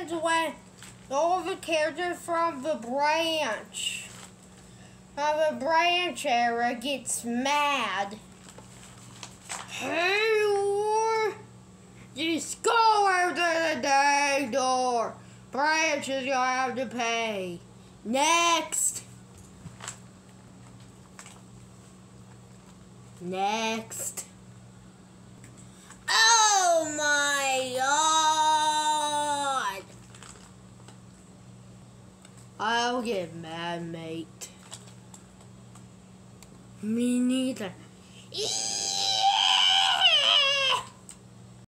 happens when all the characters from the branch, of the branch era gets mad. Hey, just go after the day door. Branches you'll have to pay. Next. Next. I'll get mad, mate. Me neither. Eee!